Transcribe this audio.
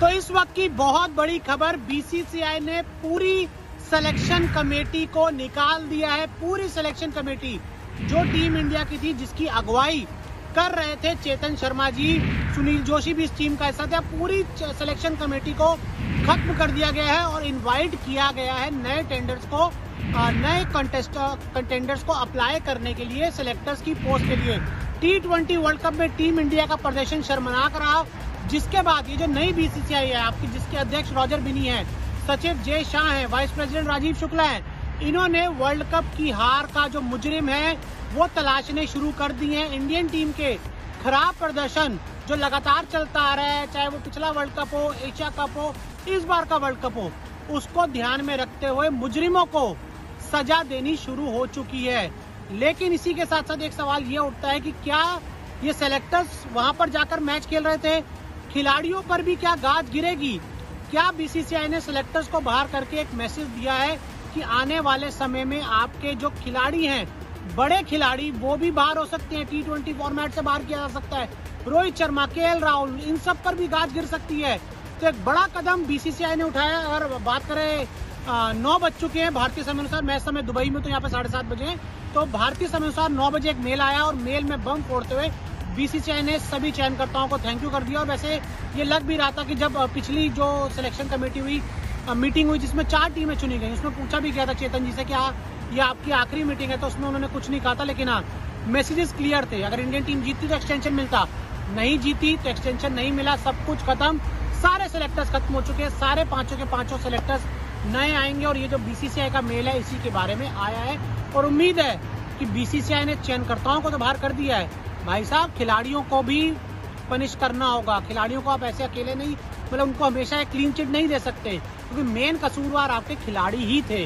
तो इस वक्त की बहुत बड़ी खबर बीसीसीआई ने पूरी सिलेक्शन कमेटी को निकाल दिया है। पूरी सिलेक्शन कमेटी जो टीम इंडिया की थी, जिसकी अगुवाई कर रहे थे चेतन शर्मा जी, सुनील जोशी भी इस टीम का हिस्सा था। पूरी सिलेक्शन कमेटी को खत्म कर दिया गया है और इनवाइट किया गया है नए टेंडर्स को नए कंटेस्ट कंटेंडर्स को अप्लाई करने के लिए सिलेक्टर्स की पोस्ट के लिए। टी ट्वेंटी वर्ल्ड कप में टीम इंडिया का प्रदर्शन शर्मनाक रहा। जिसके बाद ये जो नई बीसीसीआई है, आपकी जिसके अध्यक्ष रॉजर बिनी है, सचिव जय शाह है वाइस प्रेसिडेंट राजीव शुक्ला है, इन्होंने वर्ल्ड कप की हार का जो मुजरिम है, वो तलाशने शुरू कर दिए हैं। इंडियन टीम के खराब प्रदर्शन जो लगातार चलता आ रहा है, चाहे वो पिछला वर्ल्ड कप हो एशिया कप हो, इस बार का वर्ल्ड कप हो, उसको ध्यान में रखते हुए मुजरिमों को सजा देनी शुरू हो चुकी है। लेकिन इसी के साथ साथ एक सवाल ये उठता है कि क्या ये सेलेक्टर्स वहाँ पर जाकर मैच खेल रहे थे? खिलाड़ियों पर भी क्या गाज गिरेगी? क्या बीसीसीआई ने सिलेक्टर्स को बाहर करके एक मैसेज दिया है कि आने वाले समय में आपके जो खिलाड़ी हैं, बड़े खिलाड़ी, वो भी बाहर हो सकते हैं। टी ट्वेंटी फॉर्मेट से बाहर किया जा सकता है। रोहित शर्मा के राहुल इन सब पर भी गाज गिर सकती है। तो एक बड़ा कदम बीसीसीआई ने उठाया अगर बात करें नौ बज चुके हैं भारतीय समय अनुसार मैं समय दुबई में तो यहाँ पे साढ़े सात बजे तो भारतीय समय अनुसार नौ बजे एक मेल आया और मेल में बम फोड़ते हुए बीसीसीआई ने सभी चयनकर्ताओं को थैंक यू कर दिया। और वैसे ये लग भी रहा था कि जब पिछली जो सिलेक्शन कमेटी हुई मीटिंग हुई, जिसमें चार टीमें चुनी गई, उसमें पूछा भी गया था चेतन जी से कि हाँ ये आपकी आखिरी मीटिंग है। तो उसमें उन्होंने कुछ नहीं कहा था, लेकिन हाँ मैसेजेस क्लियर थे। अगर इंडियन टीम जीतती तो एक्सटेंशन मिलता, नहीं जीती तो एक्सटेंशन नहीं मिला, सब कुछ खत्म। सारे सिलेक्टर्स खत्म हो चुके हैं, सारे पाँचों के पाँचों सिलेक्टर्स नए आएँगे और ये जो बीसीसीआई का मेल है, इसी के बारे में आया है। और उम्मीद है कि बीसीसीआई ने चयनकर्ताओं को तो बाहर कर दिया है। भाई साहब, खिलाड़ियों को भी पनिश करना होगा। खिलाड़ियों को आप ऐसे अकेले नहीं मतलब उनको हमेशा क्लीन चिट नहीं दे सकते, क्योंकि मेन कसूरवार आपके खिलाड़ी ही थे।